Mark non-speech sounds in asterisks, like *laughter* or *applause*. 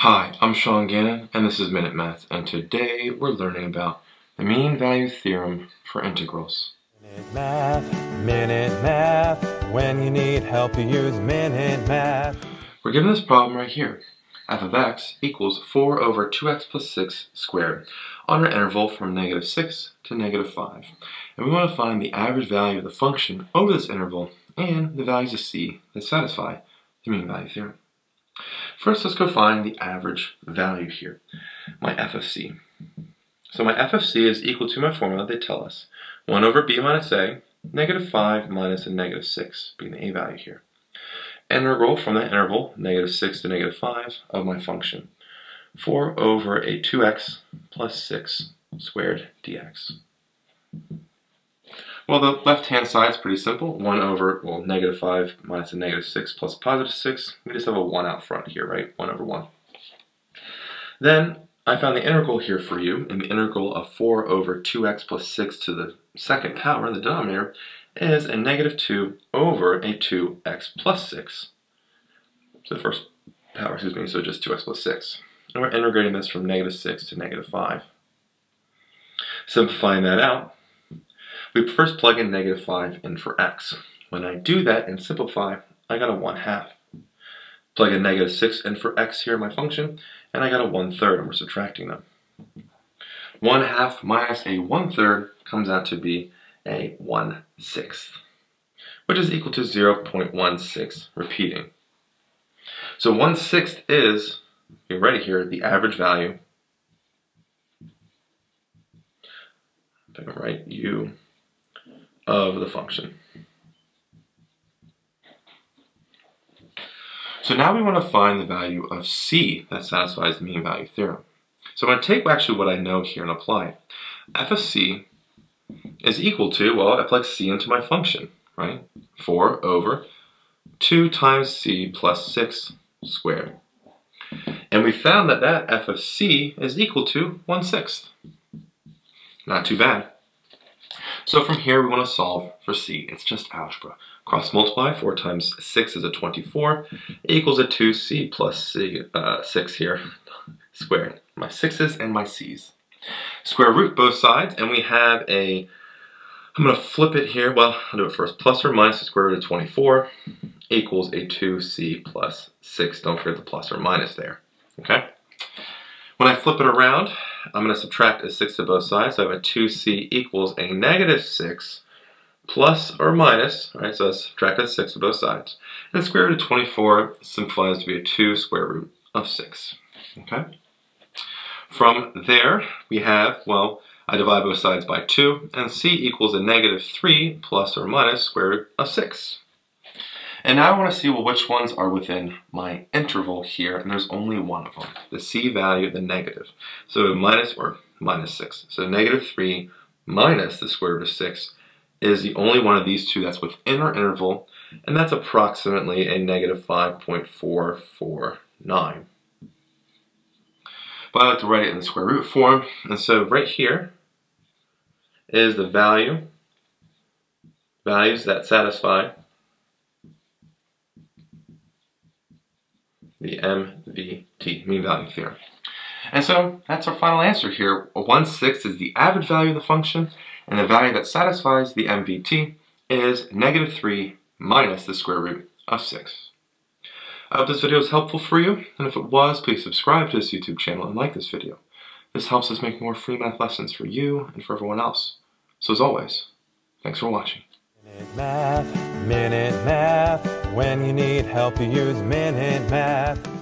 Hi, I'm Sean Gannon, and this is Minute Math, and today we're learning about the mean value theorem for integrals. Minute Math, Minute Math, when you need help you use Minute Math. We're given this problem right here. f of x equals 4 over 2x plus 6 squared on an interval from negative 6 to negative 5. And we want to find the average value of the function over this interval and the values of c that satisfy the mean value theorem. First, let's go find the average value here, my f of c. So my f of c is equal to my formula they tell us, 1 over b minus a, negative 5 minus a negative 6, being the a value here. Integral from that interval, negative 6 to negative 5, of my function, 4 over a 2x plus 6 squared dx. Well, the left-hand side is pretty simple. 1 over, well, negative 5 minus a negative 6 plus positive 6. We just have a 1 out front here, right? 1 over 1. Then I found the integral here for you, and the integral of 4 over 2x plus 6 to the second power in the denominator is a negative 2 over a 2x plus 6. So the first power, excuse me, so just 2x plus 6. And we're integrating this from negative 6 to negative 5. Simplifying that out, we first plug in negative 5 in for x. When I do that and simplify, I got a 1 half. Plug in negative 6 in for x here in my function, and I got a 1 third, and we're subtracting them. 1 half minus a 1 third comes out to be a 1 sixth, which is equal to 0.16 repeating. So 1 sixth is, you're ready here, the average value. If I can write u of the function. So now we want to find the value of c that satisfies the mean value theorem. So I'm going to take actually what I know here and apply it. f of c is equal to, well, I plug c into my function, right? 4 over 2 times c plus 6 squared. And we found that that f of c is equal to 1 sixth. Not too bad. So from here, we want to solve for c. It's just algebra. Cross multiply, 4 times 6 is a 24, equals a 2c plus c, uh, 6 here, *laughs* squared. My 6's and my c's. Square root both sides, and we have a, I'm going to flip it here, well, I'll do it first. Plus or minus the square root of 24 equals a 2c plus 6. Don't forget the plus or minus there, okay? When I flip it around, I'm going to subtract a 6 to both sides. So I have a 2c equals a negative 6 plus or minus, all right, so let's subtract a 6 to both sides. And the square root of 24 simplifies to be a 2 square root of 6, okay? From there, we have, well, I divide both sides by 2, and c equals a negative 3 plus or minus square root of 6. And now I want to see well which ones are within my interval here, and there's only one of them, the c value, the negative. So minus or minus 6. So negative 3 minus the square root of 6 is the only one of these two that's within our interval, and that's approximately a negative 5.449. But I like to write it in the square root form, and so right here is the value, values that satisfy the MVT, mean value theorem. And so that's our final answer here. 1 sixth is the average value of the function, and the value that satisfies the MVT is negative 3 minus the square root of 6. I hope this video was helpful for you, and if it was, please subscribe to this YouTube channel and like this video. This helps us make more free math lessons for you and for everyone else. So as always, thanks for watching. Minute Math, Minute Math. When you need help, you use Minute Math.